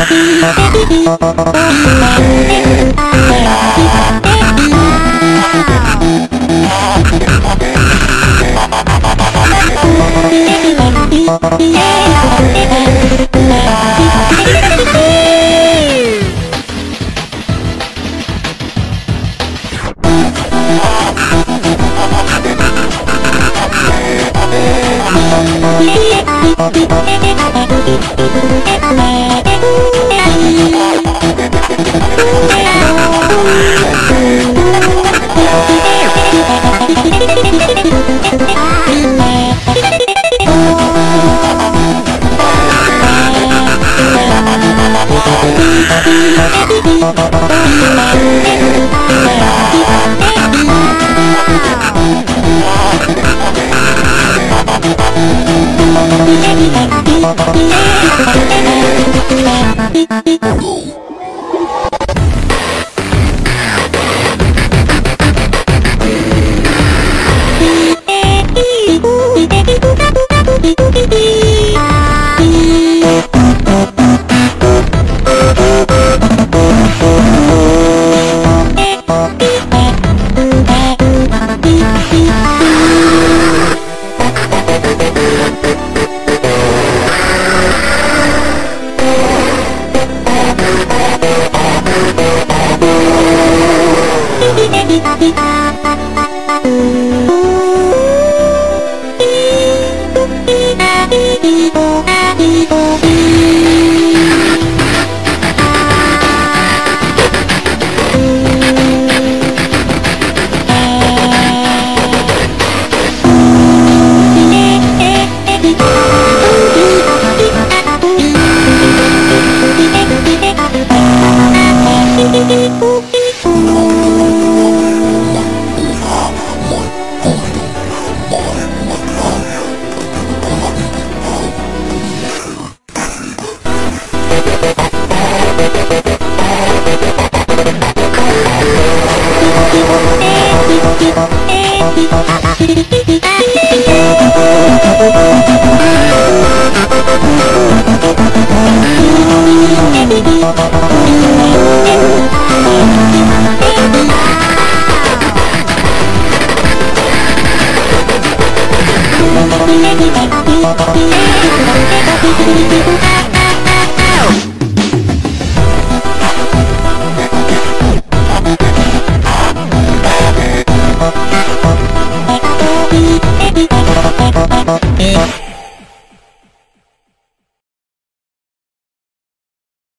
Yeah. Oh. Oh Oh! Yeah.